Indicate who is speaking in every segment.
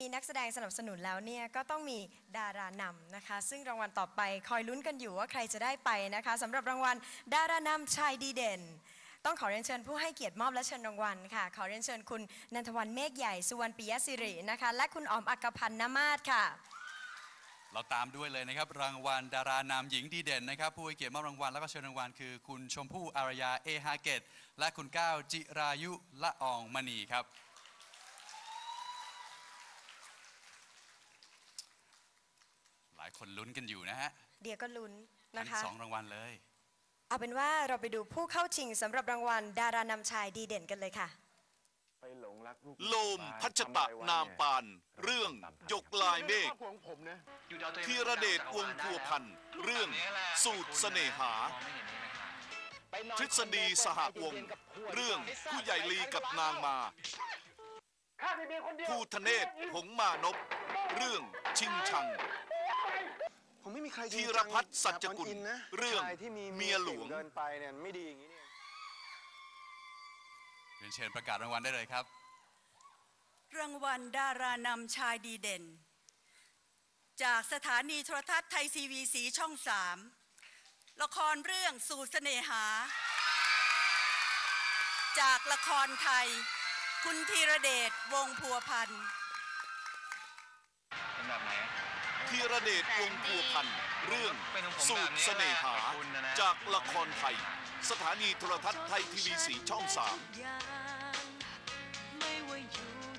Speaker 1: มีนักแสดงสนับสนุนแล้วเนี่ยก็ต้องมีดารานำนะคะ ซึ่งรางวัลต่อไปคอยลุ้นกันอยู่ว่าใครจะได้ไปนะคะสำหรับรางวัลดารานำชายดีเด่น ต้องขอเรียนเชิญผู้ให้เกียรติมอบและเชิญรางวัลค่ะ ขอเรียนเชิญคุณนันทวันเมฆใหญ่สุวรรณปิยศิรินะคะ และคุณออมอักพันธ์นมาศค่ะ
Speaker 2: เราตามด้วยเลยนะครับ รางวัลดารานำหญิงดีเด่นนะครับผู้ให้เกียรติมอบรางวัลแล้วก็เชิญรางวัลคือ คุณชมพู่อารยาเอฮาเกตและคุณก้าวจิรายุละอองมณีครับ หลายคนลุ้นกันอยู่นะฮะ
Speaker 1: เดียก็ลุ้น
Speaker 2: ทั้
Speaker 1: นะ
Speaker 2: ง
Speaker 1: คะ
Speaker 2: สองรางวัลเลย
Speaker 1: เอาเป็นว่าเราไปดูผู้เข้าชิงสำหรับรางวัล ดารานำชายดีเด่นกันเลยค่ะ
Speaker 3: ไปหลงรักลูก
Speaker 4: โลมพัชตะนามปาน เรื่องหยกลายเมฆ
Speaker 3: ครอบครัวของผมนะ
Speaker 4: ธีระเดชวงศ์พัวพันธ์เรื่องสูตรเสน่หา ทฤษฎีสหวงศ์เรื่องผู้ใหญ่ลีกับนางมา
Speaker 3: ข้ามีเมียคนเดียว
Speaker 4: ภูทะเนศหงส์มานพเรื่องชิงชัง
Speaker 5: ผมไม่มีใครจ
Speaker 4: ธี
Speaker 5: ง
Speaker 4: รพัฒน์สัจ
Speaker 5: จัง
Speaker 4: กุล
Speaker 5: อินนะ
Speaker 4: เรื่อง
Speaker 5: ชายที่มี
Speaker 4: เมียหลวง
Speaker 5: เกินไปเนี่ยไม่ดีอย่างนี้เนี่ย
Speaker 2: เรียนเชิญประกาศรางวัลได้เลยครับ
Speaker 6: รางวัลดารานำชายดีเด่น จากสถานีโทรทัศน์ไทยซีวีสีช่องสามละครเรื่องสูตรเสน่หา จากละครไทย คุณธีระเดชวงศ์พัวพันธ์
Speaker 4: ธีระเดชวงศ์พัวพันธ์เรื่อง
Speaker 7: เป็นของผม
Speaker 4: สู
Speaker 7: แบ
Speaker 4: ต
Speaker 7: บ
Speaker 4: ร
Speaker 7: นี้
Speaker 4: เสน่หา
Speaker 7: แหละขอบคุณนะนะ
Speaker 4: จากละครไทย สถานีโทรทัศน์ไทยทีวีสีช่องสาม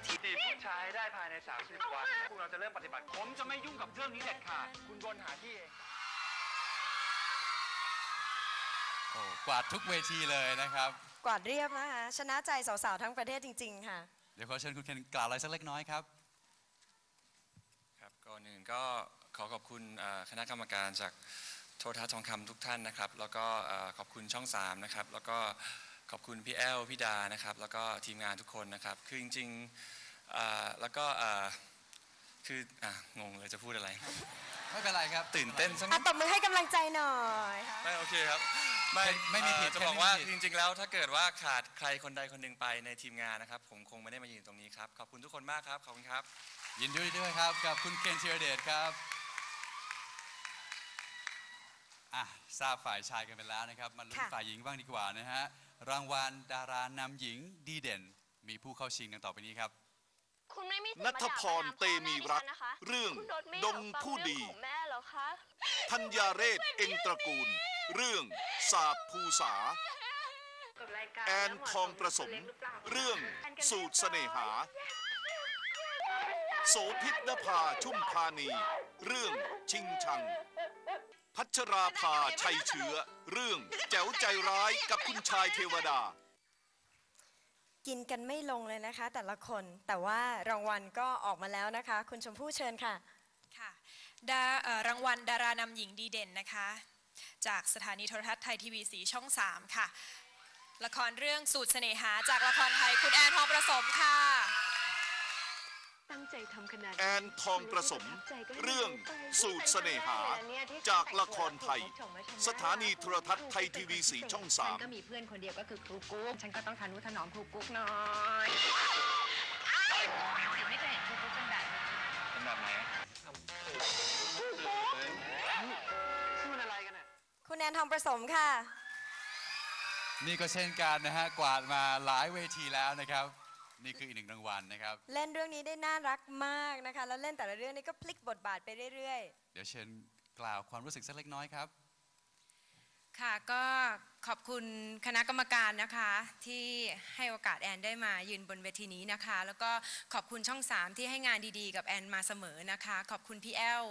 Speaker 7: จีบผู้ชายได้ภายใน 30 วันพวกเราจะเริ่มปฏิบัติ ผมจะไม่ยุ่งกับเรื่องนี้เด็ดขาด คุณบนหาที่เอง
Speaker 2: โอ้กวาดทุกเวทีเลยนะครับ
Speaker 1: กวาดเรียบนะคะชนะใจสาวๆทั้งประเทศจริง ๆ ค่ะ
Speaker 2: เดี๋ยวขอเชิญคุณเคนกล่าวอะไรสักเล็กน้อยครับ
Speaker 8: ครับ ก่อนอื่นก็ขอขอบคุณเอ่อคณะกรรมการจากโทรทัศน์ทองคำทุกท่านนะครับ แล้วก็เอ่อขอบคุณช่อง3นะครับแล้วก็ขอบคุณพี่แอลพี่ดานะครับ แล้วก็ทีมงานทุกคนนะครับ คือจริงๆเอ่อแล้วก็เอ่อคืออะงงเลยจะพูดอะไร
Speaker 2: ไม่เป็นไรครับ
Speaker 8: ตื่นเต้นสักนิ
Speaker 1: อะ
Speaker 8: ด
Speaker 1: ตบมือให้กำลังใจหน่อยค่ะ
Speaker 8: ไม่โอเคครับไม่
Speaker 2: ไม่มีผิด
Speaker 8: เอ่อจะ
Speaker 2: แค่
Speaker 8: บอก
Speaker 2: ไม่มี
Speaker 8: ว่า
Speaker 2: ผิด
Speaker 8: จริง ๆ แล้วถ้าเกิดว่าขาดใครคนใดคนหนึ่งไปในทีมงานนะครับ ผมคงไม่ได้มายืนตรงนี้ครับ ขอบคุณทุกคนมากครับ ขอบคุณครับ
Speaker 2: ยินดีด้วยครับกับคุณเคนธีรเดชครับอะทราบฝ่ายชายกันไปแล้วนะครับมาลุ้น
Speaker 1: ค่ะ
Speaker 2: ฝ่ายหญิงบ้างดีกว่านะฮะรางวัลดารานำหญิงดีเด่น มีผู้เข้าชิงดังต่อไปนี้ครับ
Speaker 9: คุณไม่มีสิทธิ์
Speaker 4: นั
Speaker 9: มา
Speaker 4: ท
Speaker 9: ด่า
Speaker 4: พร
Speaker 9: ประนาม
Speaker 4: เตมีรัก
Speaker 9: พ่อแดิฉันนะคะ
Speaker 4: เรื่อง
Speaker 9: คุณโดนไม่
Speaker 4: ด
Speaker 9: อยางกฟั
Speaker 4: ผู้ดี
Speaker 9: เรื่องของแม่เหรอคะ
Speaker 4: ธัญญาเรศเอ็งตระกูล เรื่องสาบภูษา แอนทองประสม เรื่องสูตรเสน่หา โสพิษนภาชุ่มพานี เรื่องชิงชัง พัชราภาชัยเชื้อ เรื่องแจ๋วใจร้ายกับคุณชายเทวดา
Speaker 1: กินกันไม่ลงเลยนะคะ แต่ละคนแต่ว่ารางวัลก็ออกมาแล้วนะคะ คุณชมพู่เชิญค่ะ
Speaker 10: ค่ะดาเอ่อรางวัลดารานำหญิงดีเด่นนะคะ จากสถานีโทรทัศน์ไทยทีวีสีช่อง 3 ค่ะ ละครเรื่องสูตรเสน่หาจากละครไทยคุณแอนทองประสมค่ะ
Speaker 9: ตั้งใจทำขนาด
Speaker 4: แอนทองประสม เรื่องสูตรเสน่หา จากละครไทย สถานีโทรทัศน์ไทยทีวีสีช่องสาม
Speaker 9: ก็มีเพื่อนคนเดียวก็คือครูกุ๊กฉันก็ต้องทานุถนอมครูกุ๊กหน่อยไม่เคยเห็นครูกุ๊กเป็นแบบนี้
Speaker 7: เป็นแบบไหน
Speaker 3: พูดอะไรกันน่ะ
Speaker 1: คุณแอนทองประสมค่ะ
Speaker 2: นี่ก็เช่นกันนะฮะกวาดมาหลายเวทีแล้วนะครับ นี่คืออีกหนึ่งรางวัลนะครับ
Speaker 1: เล่นเรื่องนี้ได้น่ารักมากนะคะ แล้วเล่นแต่ละเรื่องนี้ก็พลิกบทบาทไปเรื่อย
Speaker 2: เดี๋ยวเชิญกล่าวความรู้สึกสักเล็กน้อยครับ
Speaker 10: ค่ะก็ขอบคุณคณะกรรมการนะคะ ที่ให้โอกาสแอนได้มายืนบนเวทีนี้นะคะ แล้วก็ขอบคุณช่อง 3 ที่ให้งานดีๆ กับแอนมาเสมอนะคะ ขอบคุณพี่แอล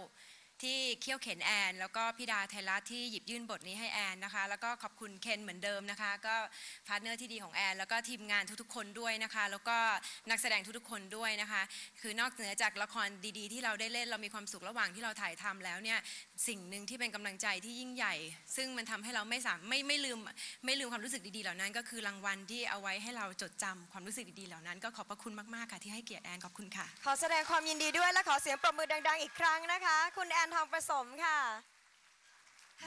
Speaker 10: ที่เคี่ยวเข็นแอน แล้วก็พี่ดาไทยรัฐที่หยิบยื่นบทนี้ให้แอนนะคะ แล้วก็ขอบคุณเคนเหมือนเดิมนะคะ ก็ partner ที่ดีของแอน แล้วก็ทีมงานทุกๆ คนด้วยนะคะ แล้วก็นักแสดงทุกๆ คนด้วยนะคะ คือนอกเหนือจากละครดีๆ ที่เราได้เล่นเรามีความสุขระหว่างที่เราถ่ายทำแล้วเนี่ยสิ่งหนึ่งที่เป็นกำลังใจที่ยิ่งใหญ่ ซึ่งมันทำให้เราไม่สามไม่ไม่ลืมไม่ลืมความรู้สึกดีๆเหล่านั้น ก็คือรางวัลที่เอาไว้ให้เราจดจำความรู้สึกดีๆเหล่านั้น ก็ขอบพระคุณมากๆค่ะที่ให้เกียรติแอนขอบคุณค่ะ
Speaker 1: ขอแสดงความยินดีด้วยและขอเสียงปรบมือดัง ๆ อีกครั้งนะคะ คุณแอนทองประสมค่ะ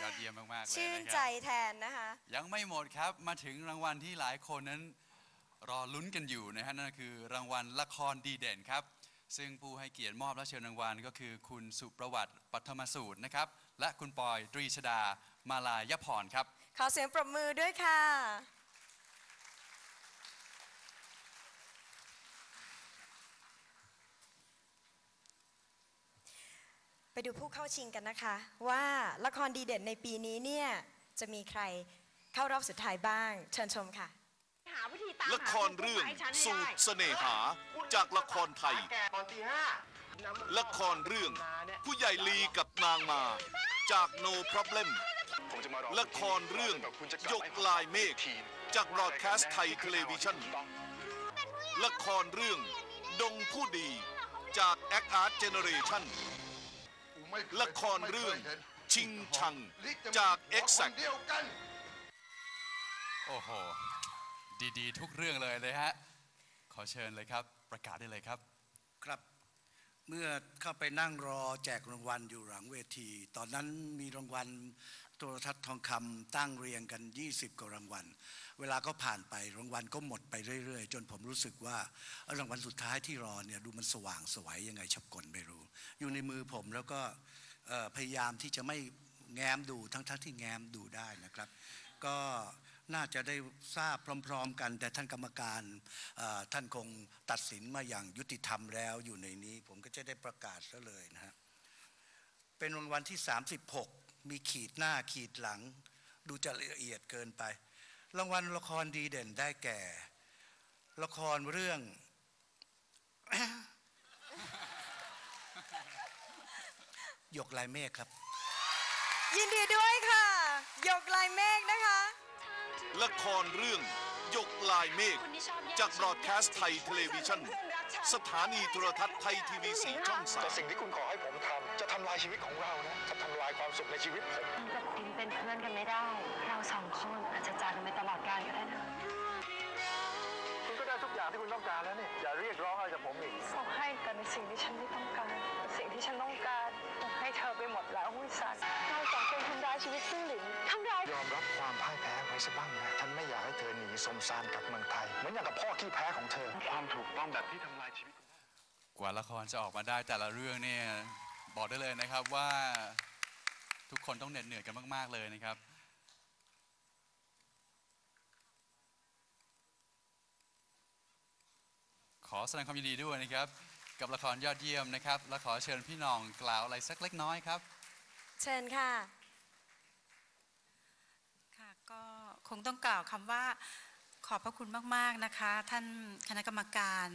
Speaker 2: ยอดเยี่ยมมากๆเลย
Speaker 1: ชื่น
Speaker 2: นะค
Speaker 1: ใจ
Speaker 2: รับ
Speaker 1: แทนนะคะ
Speaker 2: ยังไม่หมดครับมาถึงรางวัลที่หลายคนนั้นรอลุ้นกันอยู่นะฮะนั่นก็คือรางวัลละครดีเด่นครับ ซึ่งผู้ให้เกียรติมอบและเชิญรางวัลก็คือ คุณสุประวัติปัทมสูตรนะครับ และคุณปอยตรีชดามาลายพรครับ
Speaker 1: ขอเสียงปรบมือด้วยค่ะ ไปดูผู้เข้าชิงกันนะคะ ว่าละครดีเด่นในปีนี้เนี่ยจะมีใครเข้ารอบสุดท้ายบ้าง เชิญชมค่ะ
Speaker 9: หาวิธีตาม
Speaker 4: ละครเรื่องสูตรเสน่หาจากละครไทย
Speaker 3: แกตอนตีห้า
Speaker 4: ละครเรื่องผู้ใหญ่ลีกับนางมา จาก No Problem ละครเรื่องยกลายเมฆจากบรอดแคสต์ไทยเทเลวิชั่นละครเรื่องดงผู้ดีจาก Act Art Generation ละครเรื่องชิงชังจาก Exact
Speaker 2: โอ้โห ดีๆ ทุกเรื่องเลยเลยฮะ ขอเชิญเลยครับ ประกาศได้เลยครับ
Speaker 11: ครับ เมื่อเข้าไปนั่งรอแจกรางวัลอยู่หลังเวที ตอนนั้นมีรางวัล โทรทัศน์ทองคำตั้งเรียงกัน 20 กว่ารางวัล เวลาก็ผ่านไปรางวัลก็หมดไปเรื่อย ๆ จนผมรู้สึกว่ารางวัลสุดท้ายที่รอเนี่ยดูมันสว่างสวยยังไงชับกลไม่รู้ อยู่ในมือผมแล้วก็พยายามที่จะไม่แง้มดูทั้งๆที่แง้มดูได้นะครับ ก็น่าจะได้ทราบพร้อม ๆ กัน แต่ท่านกรรมการท่านคงตัดสินมาอย่างยุติธรรมแล้วอยู่ในนี้ ผมก็จะได้ประกาศซะเลยนะฮะเป็นรางวัลที่ 36 มีขีดหน้าขีดหลัง ดูจะละเอียดเกินไป รางวัลละครดีเด่นได้แก่ ละครเรื่อง หยกลายเมฆครับ
Speaker 1: ยินดีด้วยค่ะหยกลายเมฆนะคะ
Speaker 4: ละครเรื่องหยกลายเมฆจากบรอดแคสต์ไทยเทเลวิชั่นสถานีโทรทัศน์ไทยทีวีสีช่องสาม
Speaker 5: แต่สิ่งที่คุณขอให้ผมทำจะทำลายชีวิตของเรานะจะทำลายความสุขในชีวิตผม
Speaker 9: กับพิมเป็นเพื่อนกันไม่ได้ เราสองคนอาจจะจากกันไปตลอดกาลก็ได้นะ
Speaker 5: คุณก็ได้ทุกอย่างที่คุณต้องการแล้วนี่อย่าเรียกร้องอะไรจากผมอีก
Speaker 9: ขอให้กันในสิ่งที่ฉันไม่ต้องการ สิ่งที่ฉันต้องการต้องให้เธอไปหมดแล้ววิสันเราสองคนทำร้ายชีวิตซึ่งหลินทำร้าย
Speaker 5: ยอมรับความพ่ายแพ้ไว้ซะบ้างนะฉันไม่อยากให้เธอหนีสมซานกลับเมืองไทย เหมือนอย่างกับพ่อขี้แพ้ของเธอ
Speaker 3: ความถูกต้องแบบที่ทำลายชีวิต
Speaker 2: กว่าละครจะออกมาได้แต่ละเรื่องเนี่ย บอกได้เลยนะครับว่าทุกคนต้องเหน็ดเหนื่อยกันมาก ๆ เลยนะครับ ขอแสดงความยินดีด้วยนะครับ กับละครยอดเยี่ยมนะครับ และขอเชิญพี่หน้องกล่าวอะไรสักเล็กน้อยครับ
Speaker 1: เชิญค่ะ
Speaker 6: ค่ะ ก็คงต้องกล่าวคำว่าขอบพระคุณมาก ๆ นะคะ ท่านคณะกรรมการ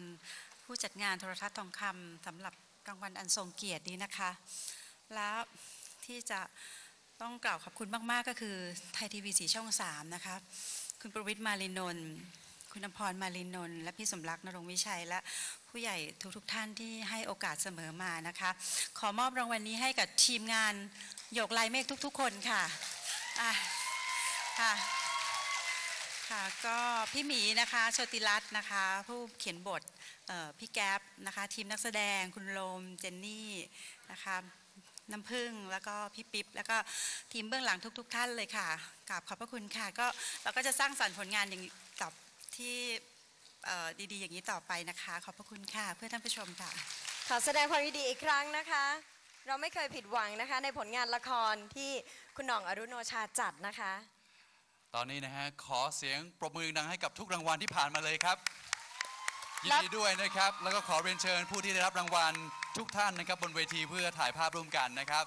Speaker 6: ผู้จัดงานโทรทัศน์ทองคำสำหรับ รางวัลอันทรงเกียรตินี้นะคะ และที่จะต้องกล่าวขอบคุณมาก ๆ ก็คือไทยทีวีสีช่อง3นะคะ คุณประวิทย์มาลินนท์คุณอภรมาลินนท์และพี่สมรักนรงวิชัย และผู้ใหญ่ทุกๆท่านที่ให้โอกาสเสมอมานะคะ ขอมอบรางวัลนี้ให้กับทีมงานหยกลายเมฆทุก ๆ คนค่ะ ค่ะ ค่ะก็พี่หมีนะคะโชติรัตน์นะคะ ผู้เขียนบทพี่แก๊ปนะคะ ทีมนักแสดงคุณโลมเจนนี่นะคะน้ำพึ่งแล้วก็พี่ปิ๊บแล้วก็ทีมเบื้องหลังทุก ๆท่านเลยค่ะกราบขอบพระคุณค่ะ ก็เราก็จะสร้างสรรค์ผลงานอย่างต่อที่ดีๆ อย่างนี้ต่อไปนะคะ ขอบพระคุณค่ะ เพื่อท่านผู้ชมค่ะ
Speaker 1: ขอแสดงความยินดีอีกครั้งนะคะ เราไม่เคยผิดหวังนะคะ ในผลงานละครที่คุณหน่องอรุโนชาจัดนะคะ
Speaker 2: ตอนนี้นะฮะขอเสียงปรบมือดังให้กับทุกรางวัลที่ผ่านมาเลยครับยินดีด้วยนะครับ แล้วก็ขอเรียนเชิญผู้ที่ได้รับรางวัลทุกท่านนะครับบนเวทีเพื่อถ่ายภาพร่วมกันนะครับ